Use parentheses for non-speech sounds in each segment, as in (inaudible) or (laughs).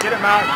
Get him Mac.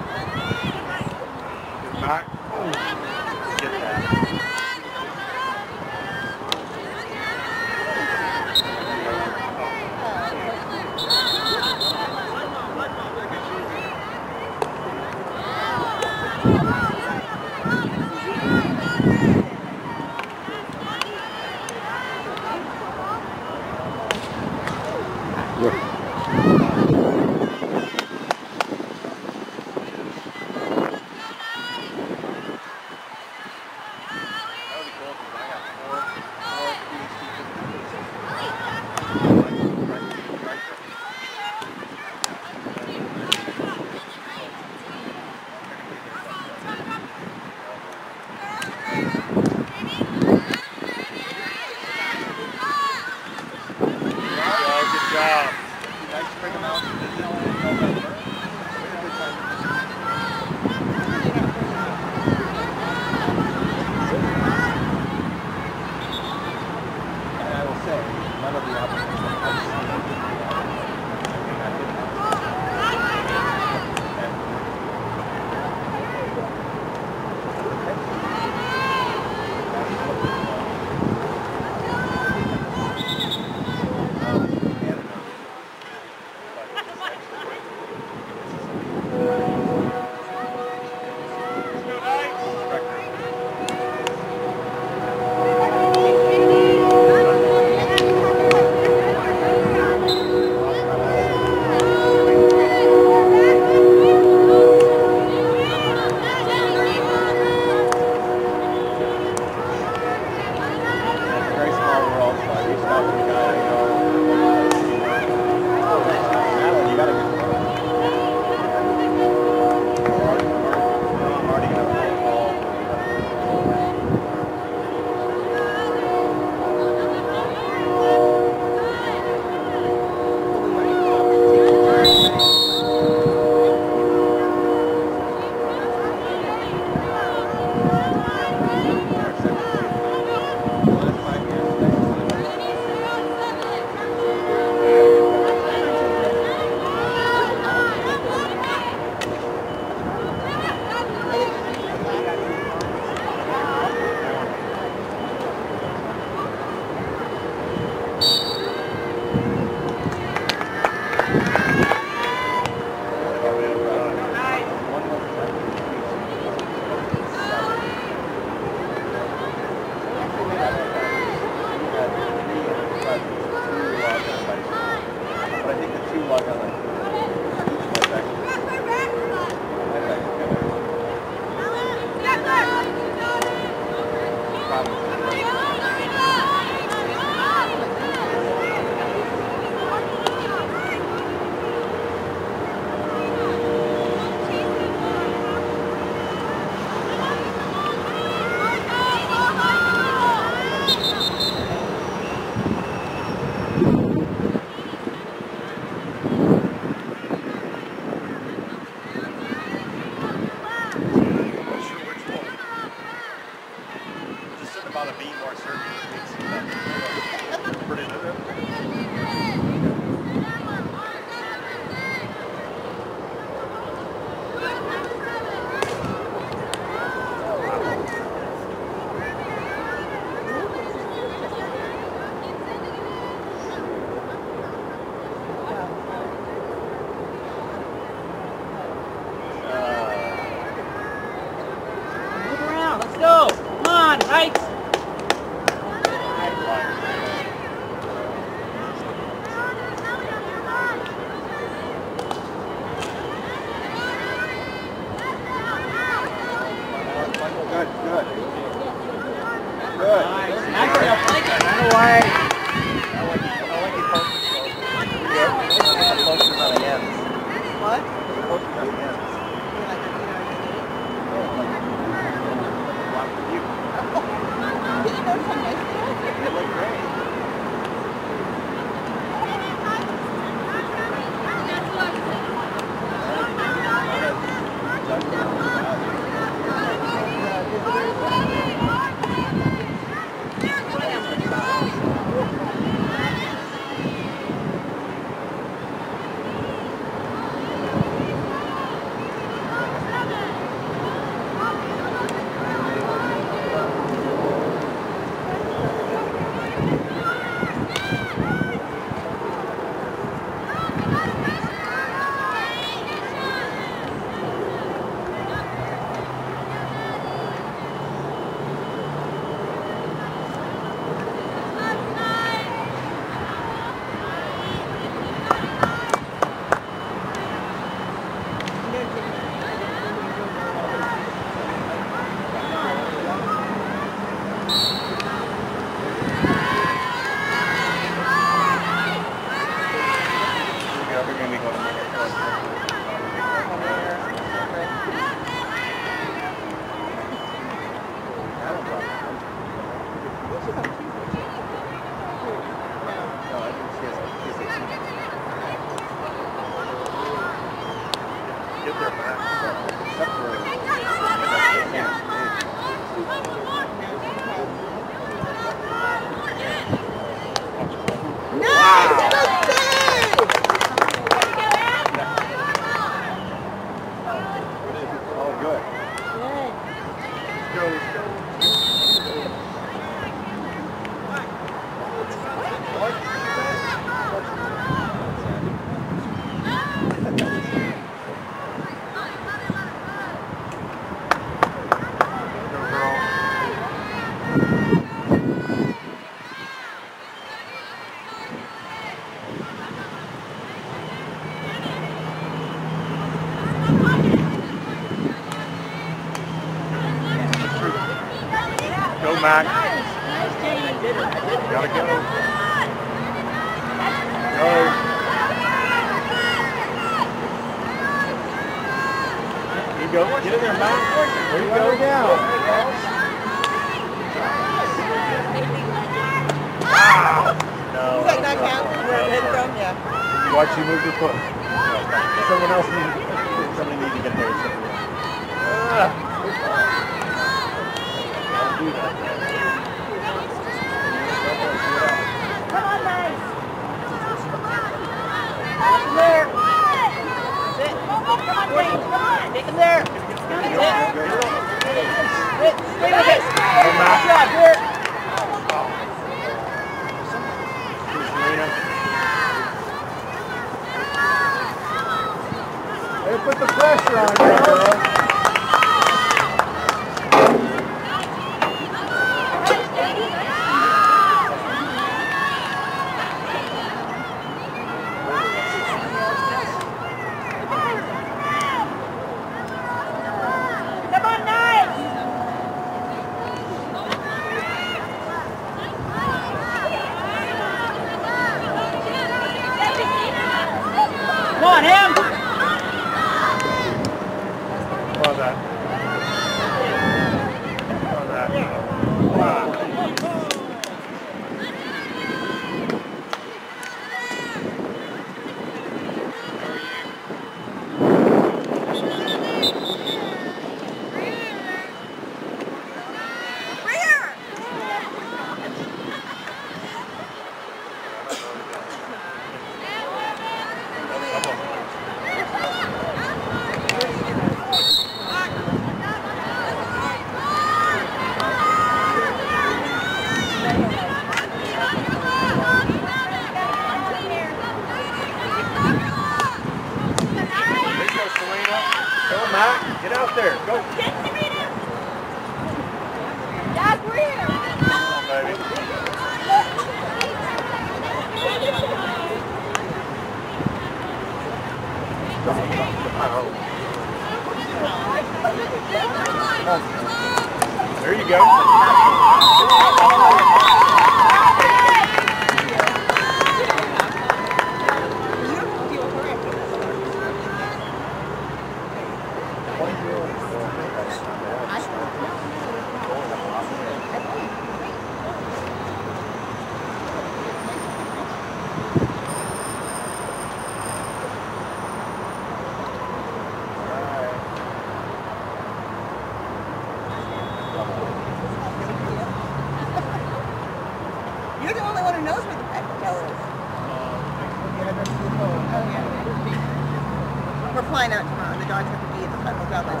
out tomorrow, and the dogs have to be at the federal government.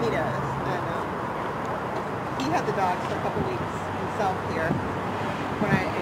He does. And, um, he had the dogs for a couple weeks himself here when I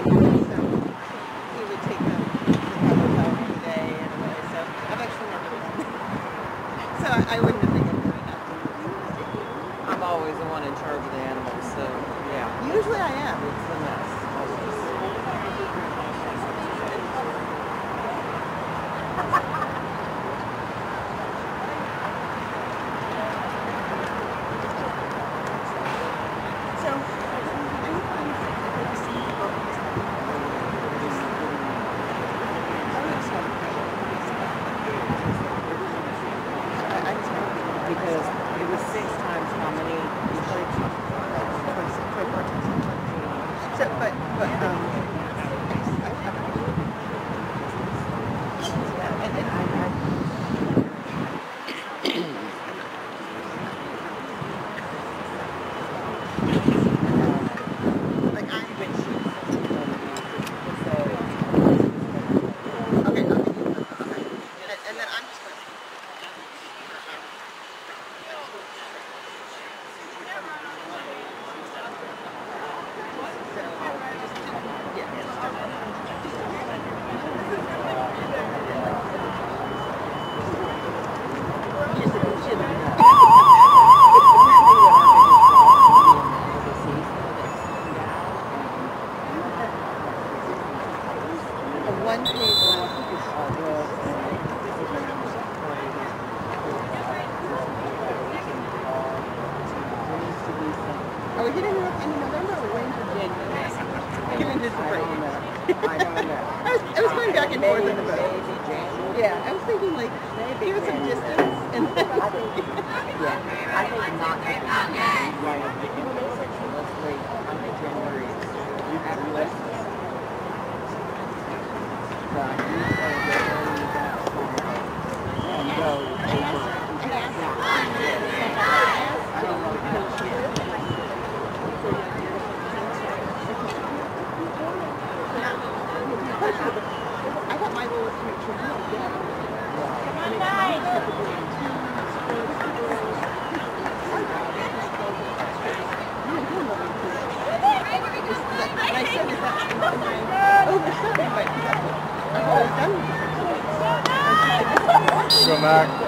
Go back.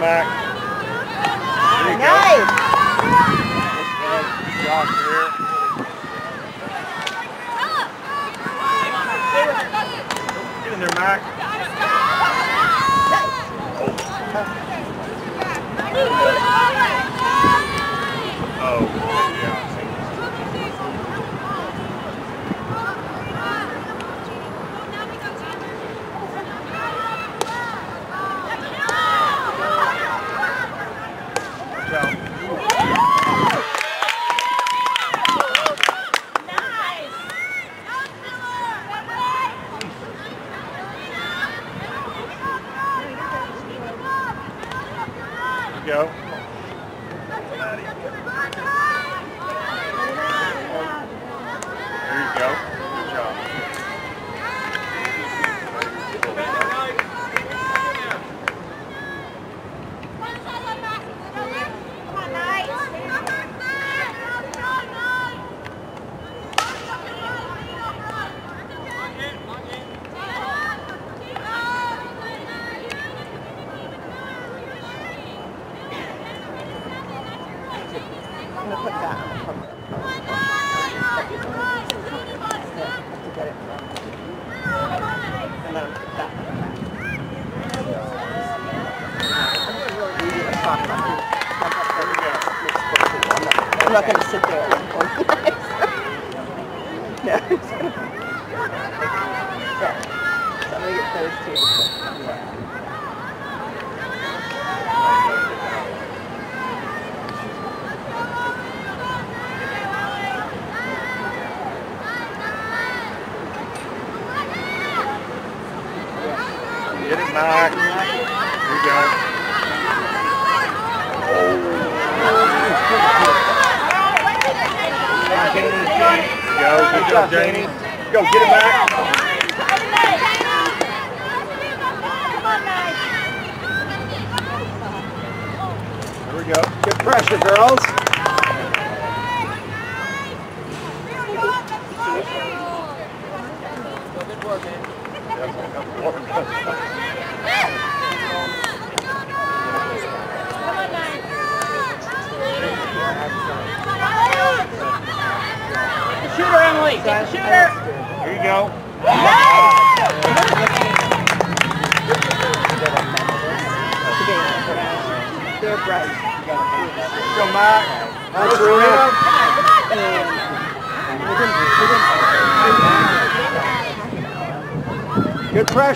Stick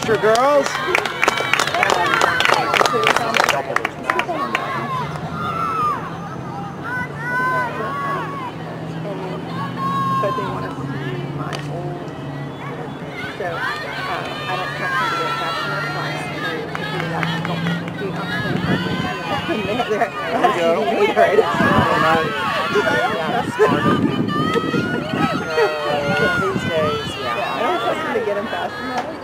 Good girls. but they want to see my old. So um, I don't trust them to get back to their class. So if we like, don't do not play for me. And they're, they're There you go. These days, yeah, I don't trust them to get them fast enough.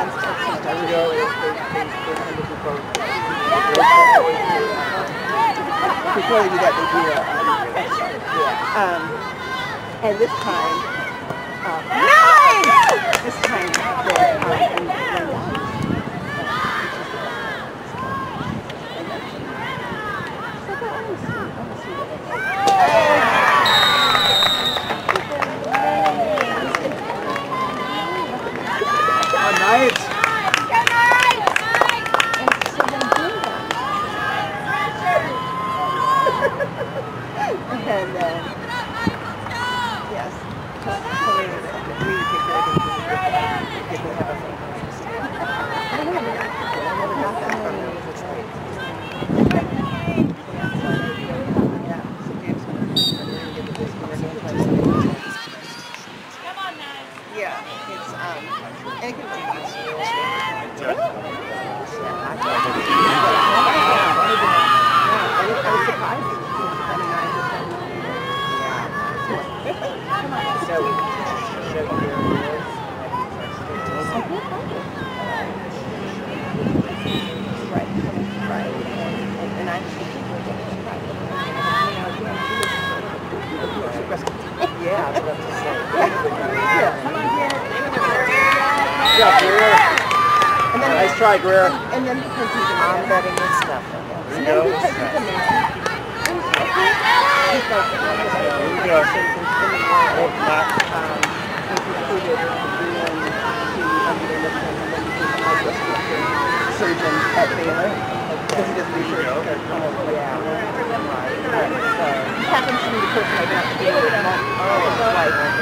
vote. Before do that, they do a, um, and this time, uh, nine! This time, um, and Linda. All night. And, uh, yes. Hilarious. We take care of it. We have a try, Greer. And then because he's man. betting it's nothing. There And you go. because he's a man. He's like, There you go. Hold back. um, he's recruited to be in the under mission and then he's a like respiratory surgeon at Baylor. On happens to be the person been at the Baylor with most. Oh,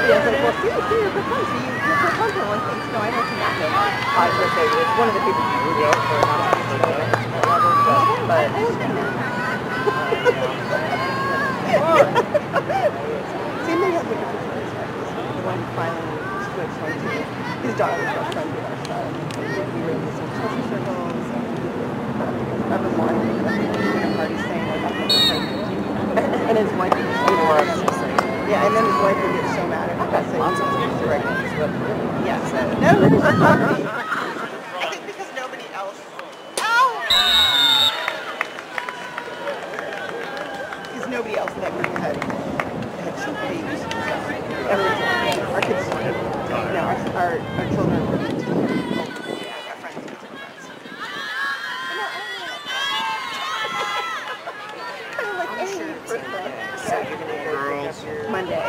yeah, it's like, well, seriously, you're good. You, you're a good. One thinks, no, I know some matchup. I was going to say, it's one of the people you root for, to be level, but, See, maybe I'll take a picture of this. The one finally switched went to his daughter's best friend with. We were in same social circles. And I've been wanting to come to a party saying like I'm gonna And his wife would just He loves to. Yeah, and then his wife would get so mad at him. Lots of he's pregnant. Yeah, so no, no, no, I think because nobody else. Because nobody else in that group had had some babies. Everyone, our kids, no, our, our, our children were 18. Yeah, I got friends, kids are friends. Kind of like any birthday. So you're gonna go pick up your Monday.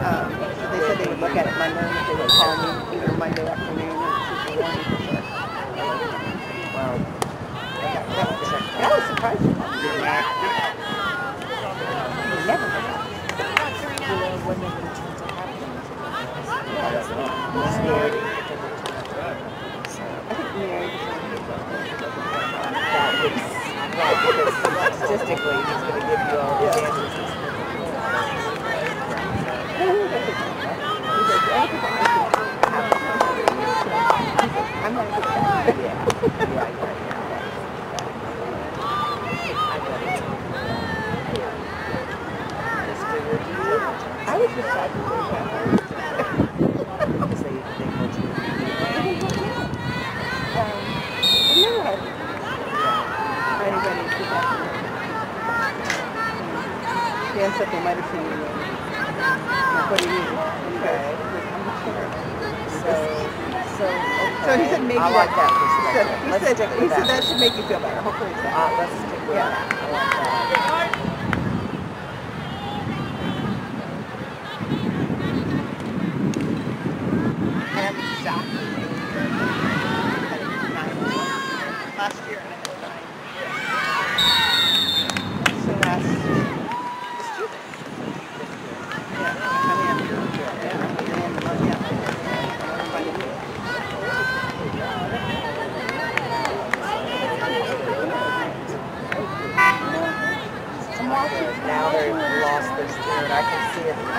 Um, so they said they would look at it Monday and if they would call me either Monday afternoon or Tuesday morning for sure. well, That, that, was, that was surprising. Good, Mac. Get it. Never. you know, when they can tend to happen. Scared. So I think Mary was that is right because statistically he's gonna give you all the answers. I'm not a good guy. Yeah. Yeah, yeah, yeah. I get it. Just figured I was just sad to say that. because they, they want you to be Um, I've never had anybody do that. Dan said they might have seen me. Like, what do you mean? And he goes, I'm not sure. So, so, okay. So he said maybe I like that He said, he said, he said that. that should make you feel better. Hopefully it's that. Uh, let's stick with Yeah. that. I like that.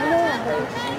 Hello.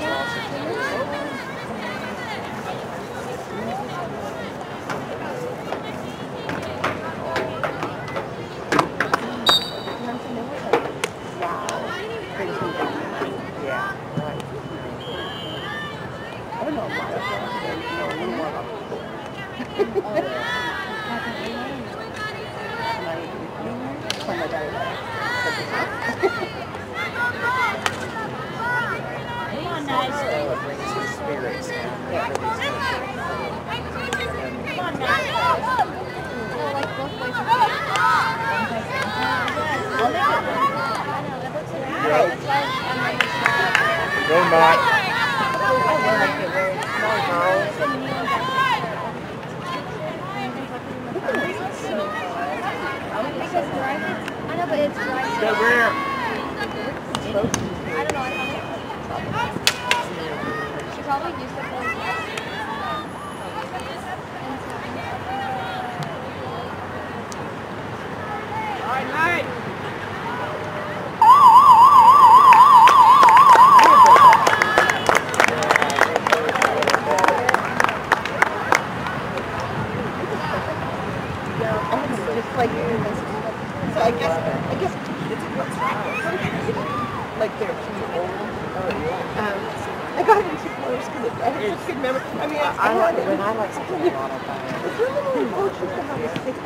I good memory. I mean, I, I I like had when I like (laughs) something a lot of times. It's really really emotional when I was six.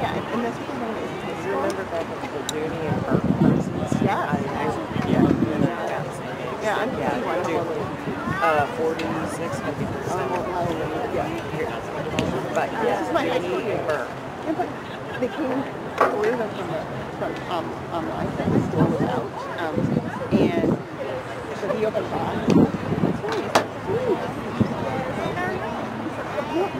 Yeah, and that's what the name is. Do you remember back at the Judy and Burke persons? Yeah. I, I, yeah. Yeah, I'm Yeah, you do. Uh, 46, 50 percent. Oh, I- yeah. Here, but This is my high school year. her. Yeah, but they came, three of them from the, from, um, online, that the store was out. Um, and so he opened box. That's right, he's like, "Ooh."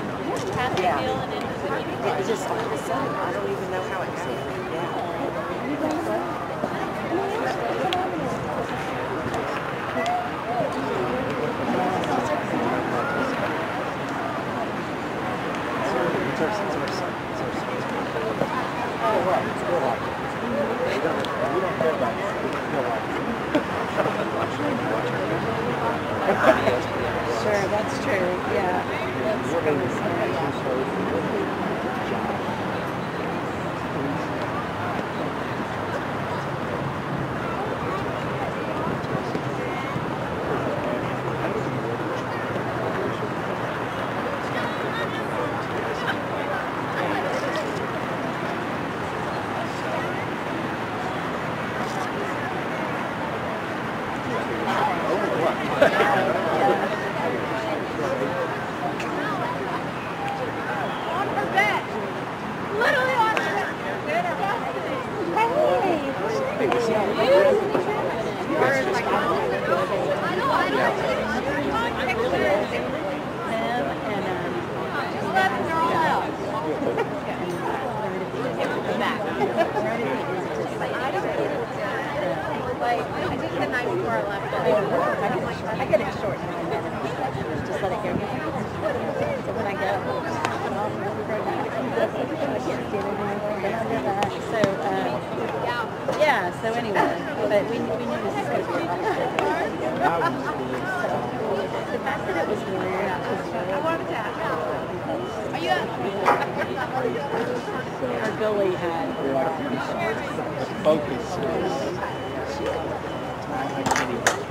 It just all of a sudden, I don't even know how it happened. Yeah. sure, that's true, yeah. That's On her bed. Literally on her bed. I know, I know. Pictures. Just let them all out. Like, I did the night before I left. I get it short now and then, and just let it go. So when I go, I can't stand it anymore, but I'll do that. So, uh, yeah, so anyway, but we, we knew this was going to be a lot of The fact that it was weird, I wanted to. Are you our Billy had, Focus is, I can't even describe it. All of it.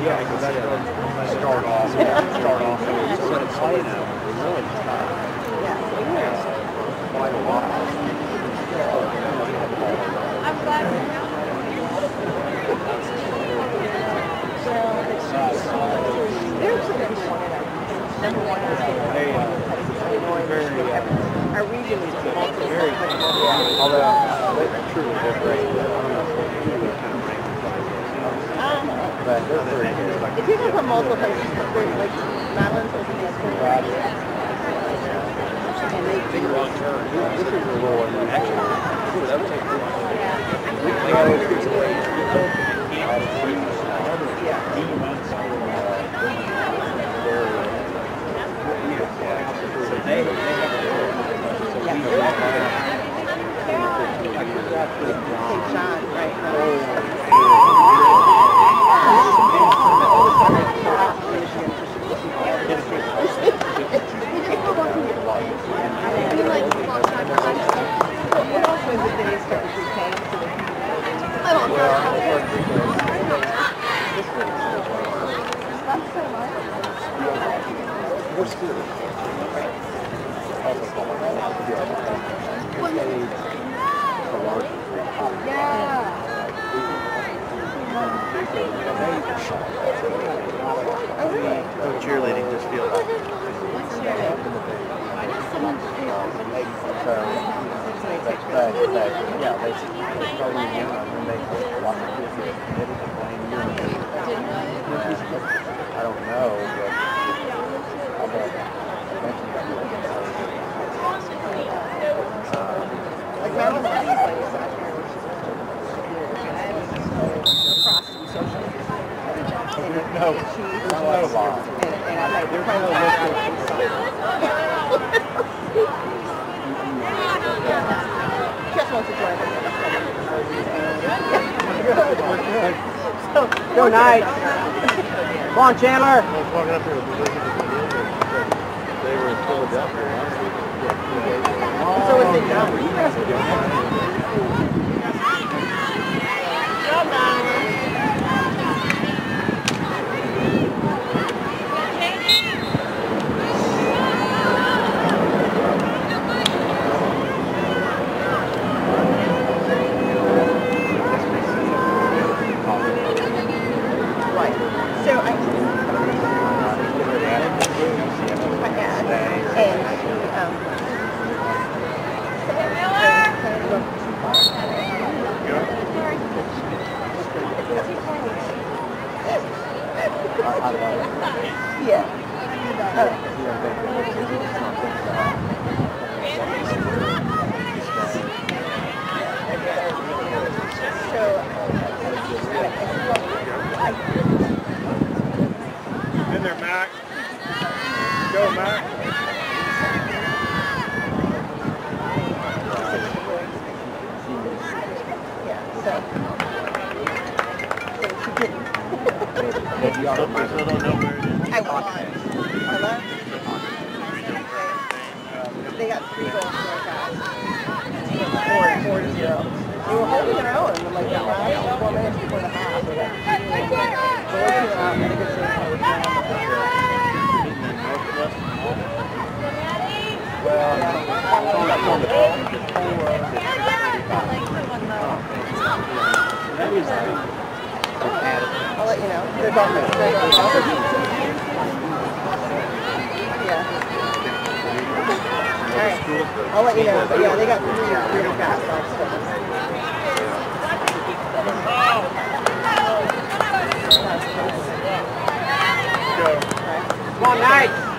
Yeah, because does start off, start off. So it's you know, really. Quite a lot. I'm glad. Number one is They, uh, very, uh, our region is very, although, of ranked Um, but they're very good. if you come from multiple places, there's like Madeline's open the school. And they This is a little unusual. They got those people St. John, right? What else was it that they started repaying to the community? I don't know. We're still. Also called. A large. Oh, really? Cheerleading just feels like. So, but, but, but, yeah, they, they started in, and then they, a lot of kids get committed to playing year and year. I don't know, but I bet eventually that will Like Madeline's Eddie's like a satire, which is across from social. And it- No, there's no law. I'm There's no to Just wants to join (laughs) us. Go Knight. Come on, Chandler. I was walking up there with the the they were in Philadelphia last week. Yeah, two days ago. So is it now? Right. So I, I asked, and, um, I, I love it. yeah. Uh, You know, they- it's not just about- In there, Mac. Go, Mac. yeah, so. So she didn't. Maybe you ought to- I. I love. They got three goals us. Four, four to zero. They were holding their own, and like, the last four minutes before the half, they we're good save by I'll let you know. They're both, both. Yeah. All right. I'll let you know. But yeah, they got really fast. Go. Come on, Knight.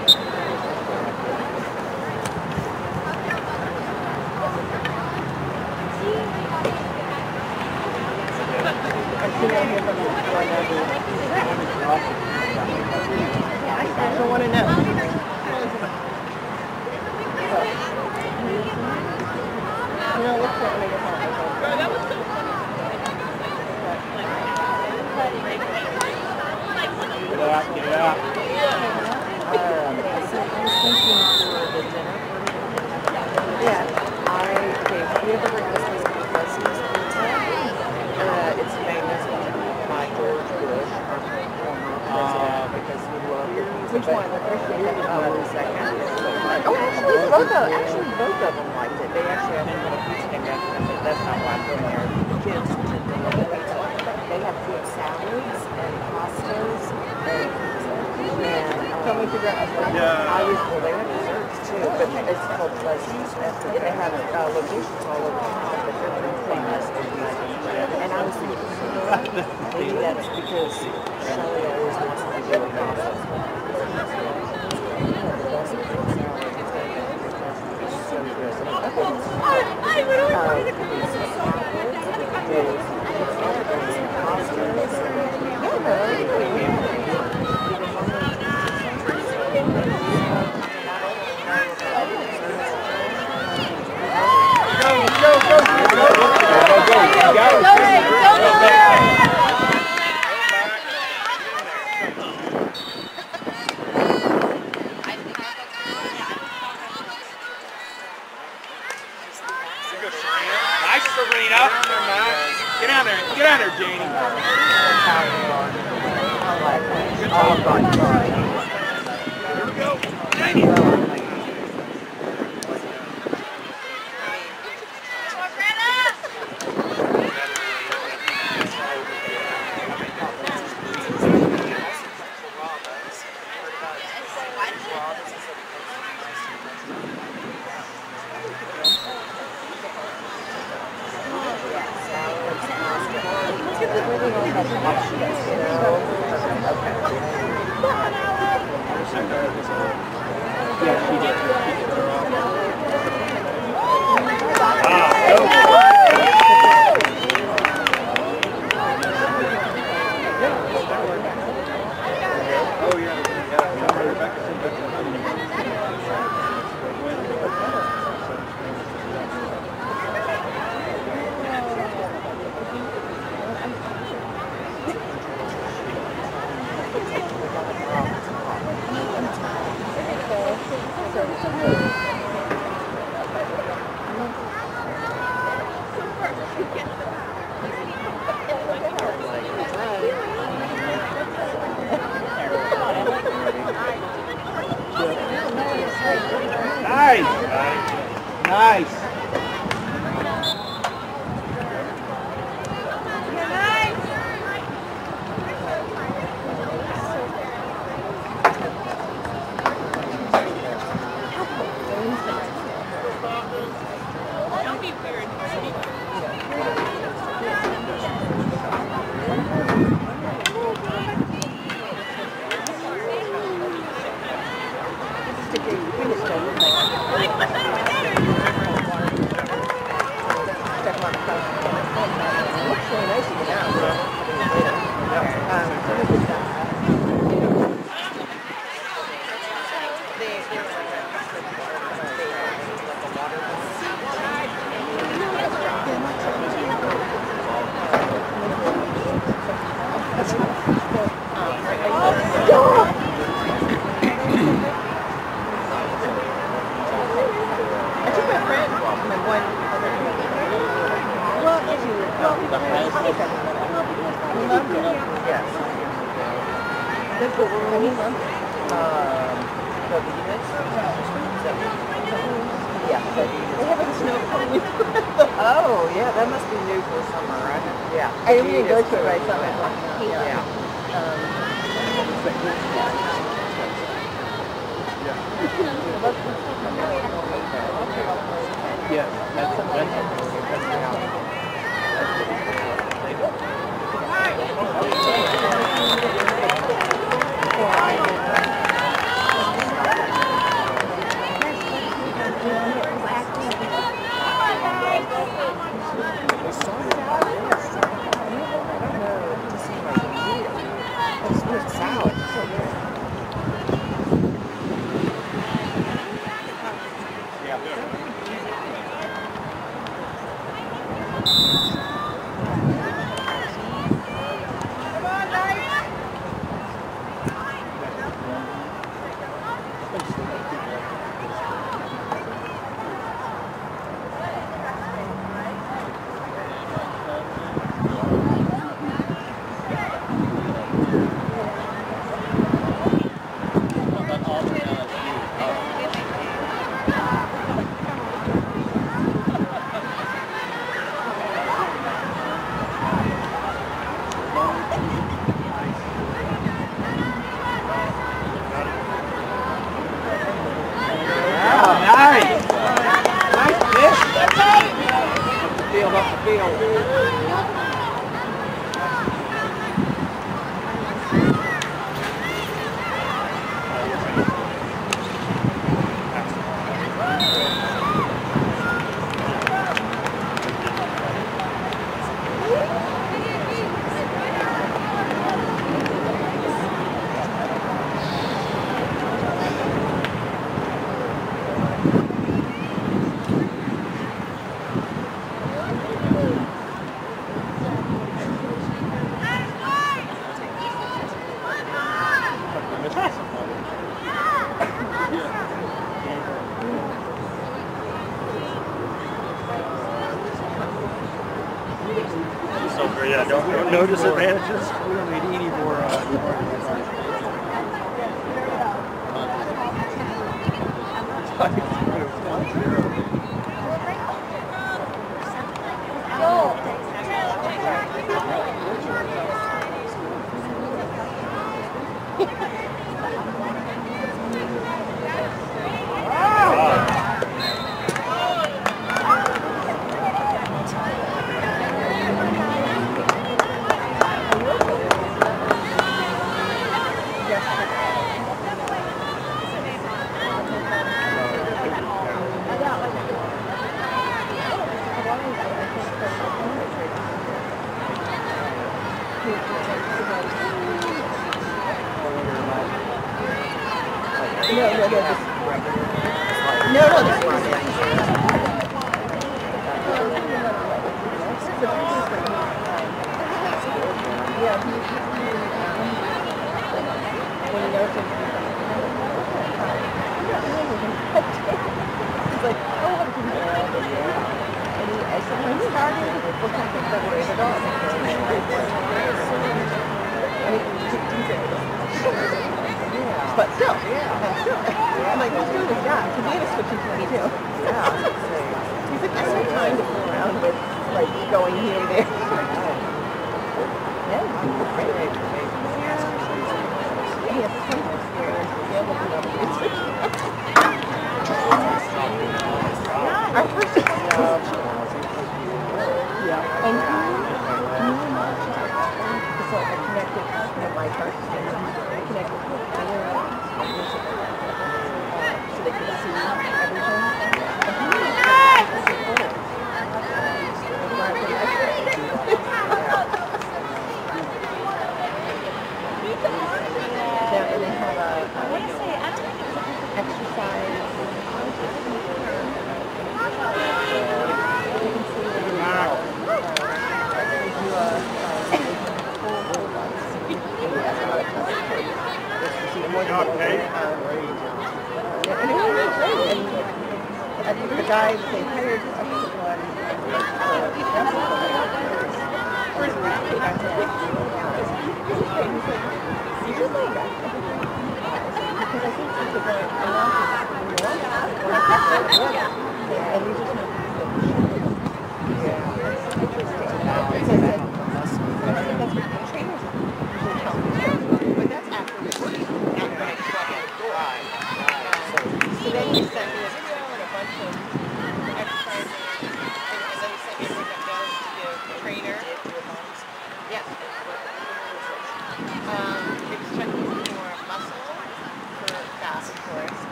Yeah, don't, no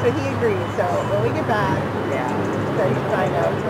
So he agreed. So when we get back, yeah, so you find out.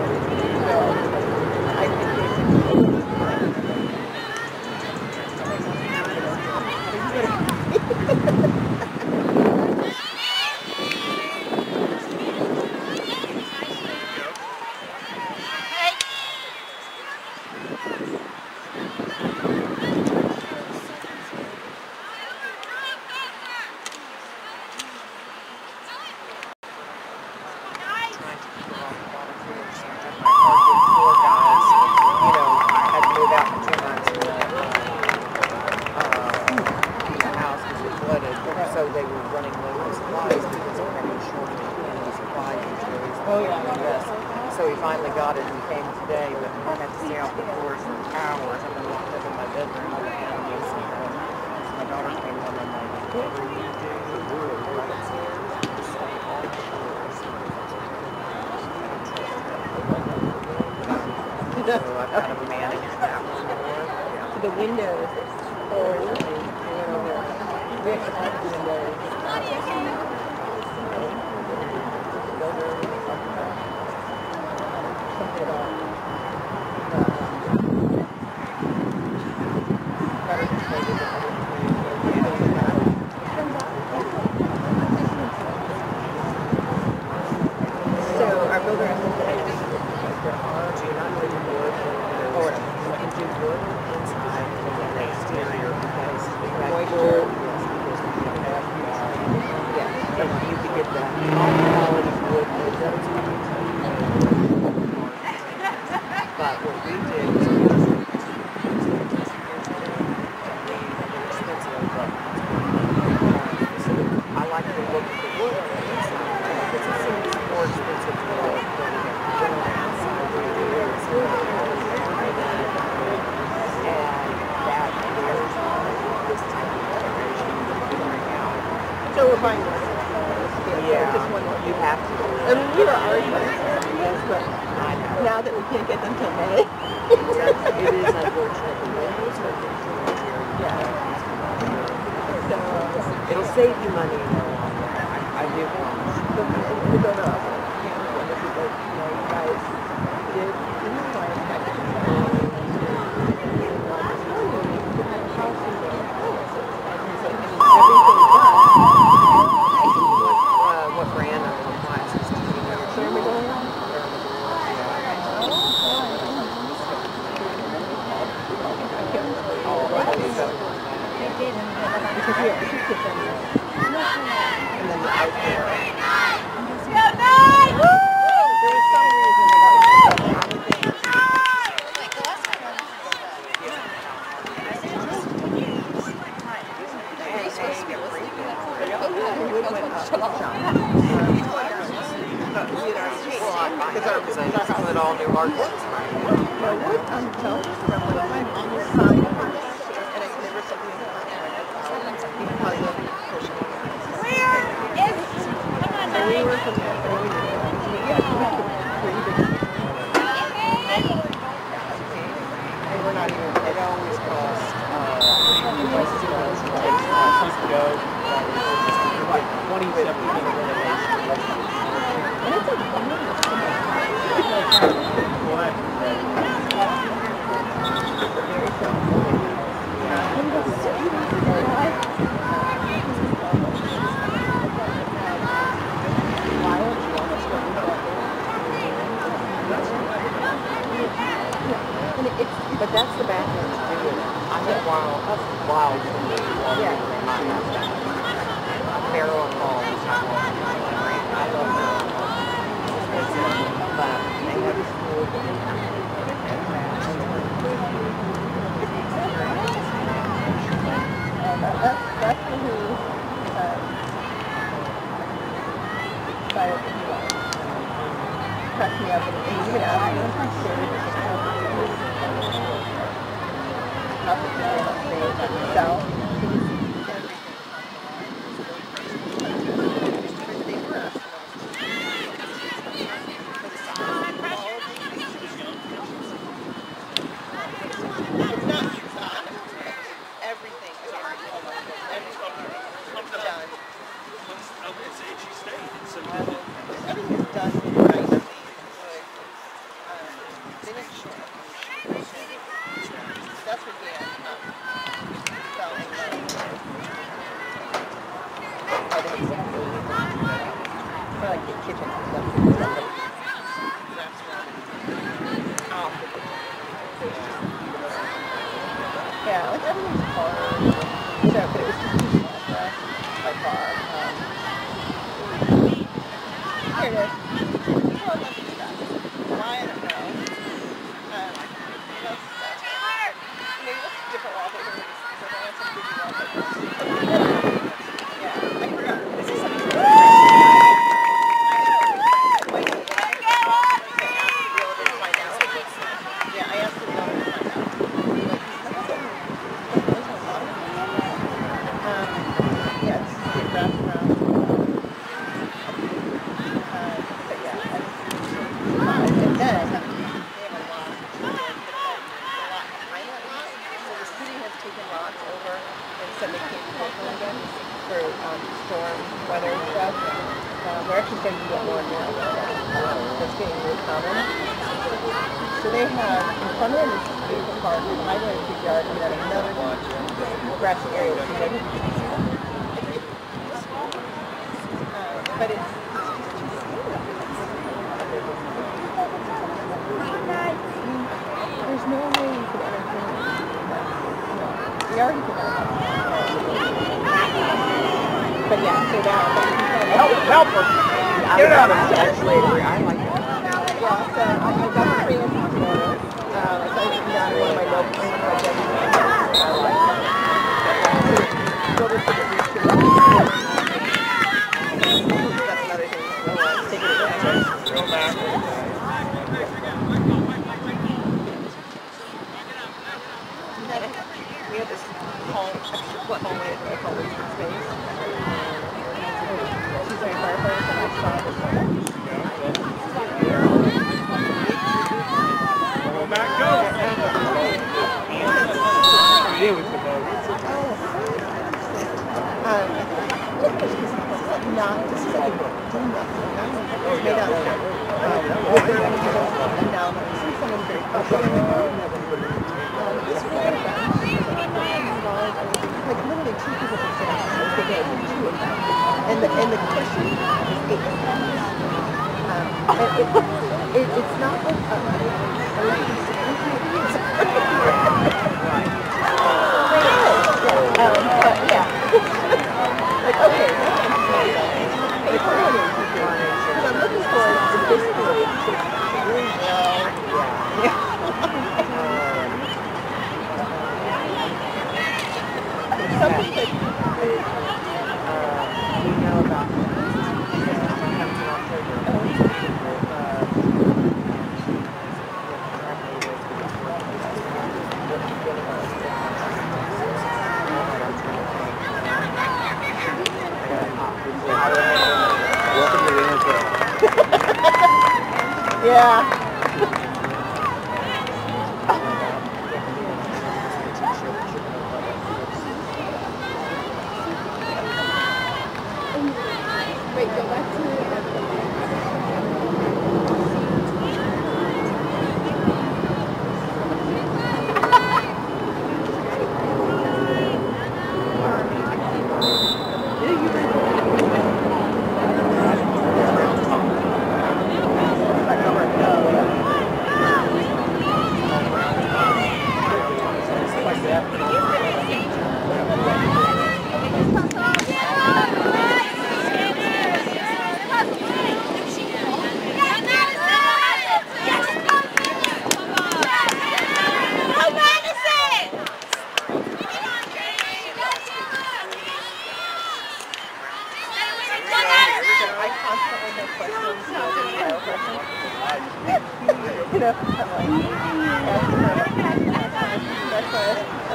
save you money in. I, I (laughs) do.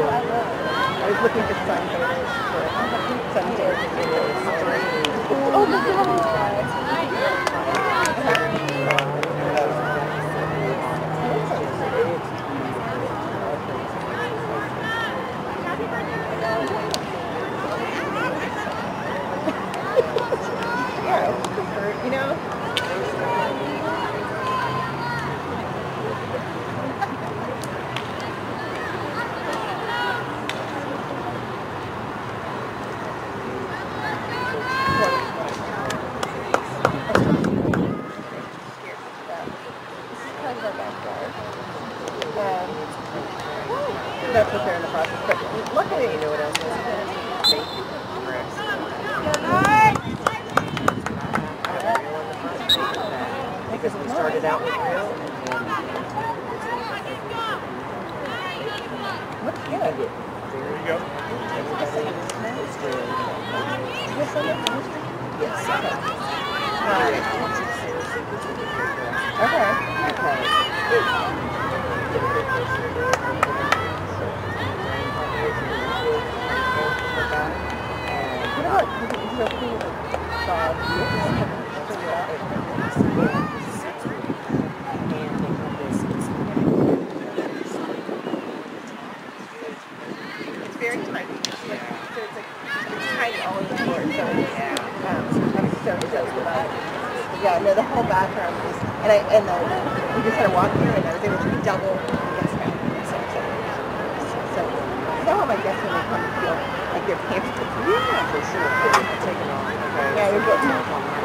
I was looking for sun photos for some days. Oh, my God.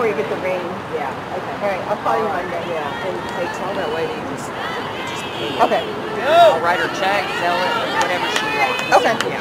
before you get the rain. Yeah. Okay. All right. I'll call you Monday. Yeah. And I tell that lady just, just pay it. Okay. I'll write her check, sell it, whatever she wants. Okay. Yeah.